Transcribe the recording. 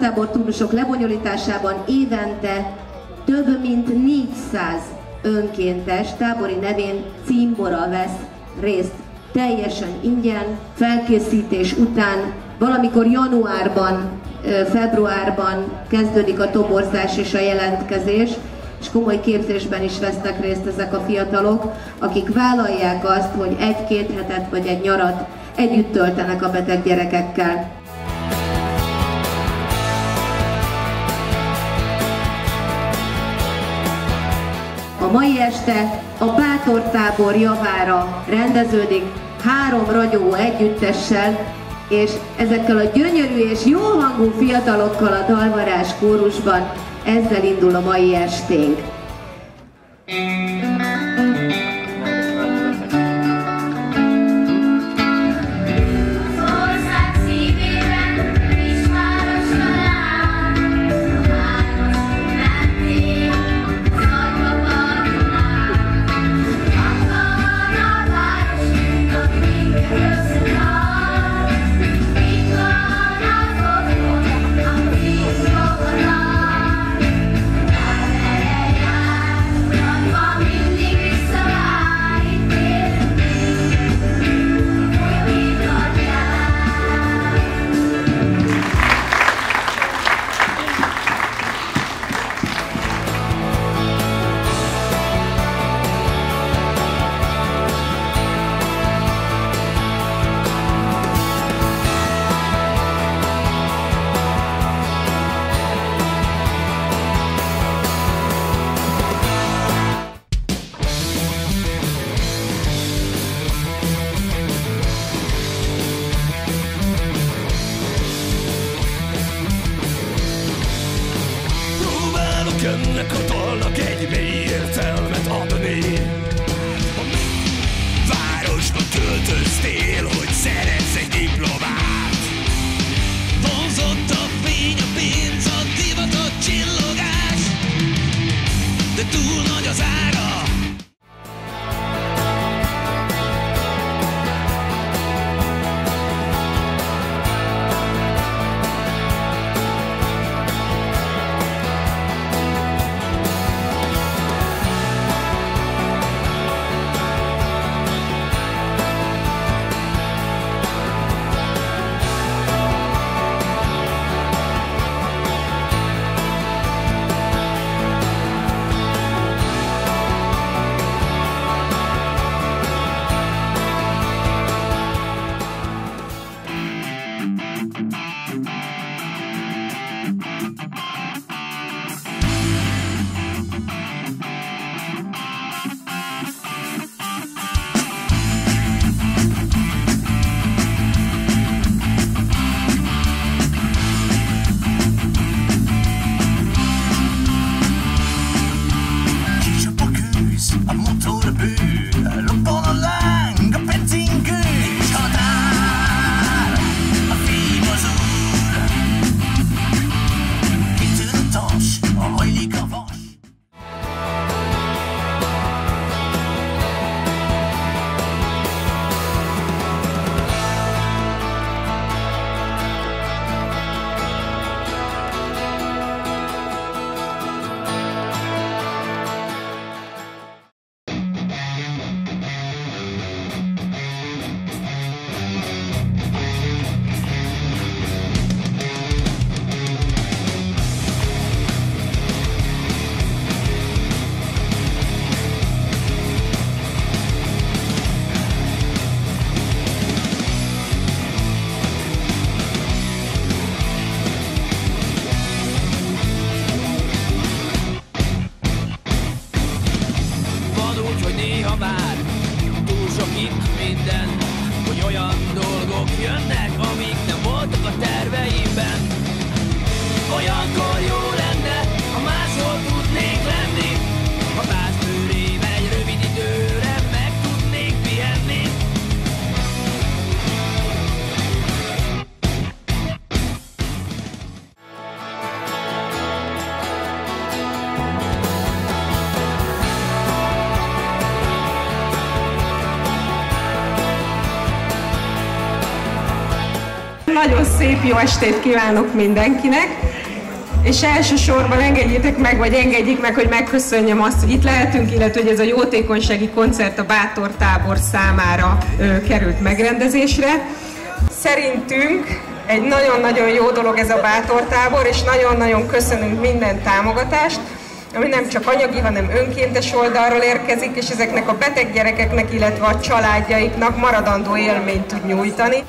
tábor turnusok lebonyolításában évente több mint 400 önkéntes tábori nevén címbora vesz részt teljesen ingyen, felkészítés után, valamikor januárban, februárban kezdődik a toborzás és a jelentkezés, és komoly képzésben is vesznek részt ezek a fiatalok, akik vállalják azt, hogy egy-két hetet vagy egy nyarat együtt töltenek a beteg gyerekekkel. A mai este a Bátor tábor javára rendeződik három ragyogó együttessel, és ezekkel a gyönyörű és jó hangú fiatalokkal a dalvarás kórusban ezzel indul a mai esténk. Jönnek a dalnak egy mély értelmet adni. Városba költöztél, hogy szerezz egy Olyankor jó lenne, ha máshol tudnék lenni, ha más bőrém egy rövid meg tudnék pihenni. Nagyon szép jó estét kívánok mindenkinek! És elsősorban engedjétek meg, vagy engedjék meg, hogy megköszönjem azt, hogy itt lehetünk, illetve hogy ez a jótékonysági koncert a Bátor tábor számára ö, került megrendezésre. Szerintünk egy nagyon-nagyon jó dolog ez a Bátor tábor, és nagyon-nagyon köszönünk minden támogatást, ami nem csak anyagi, hanem önkéntes oldalról érkezik, és ezeknek a beteg gyerekeknek, illetve a családjaiknak maradandó élményt tud nyújtani.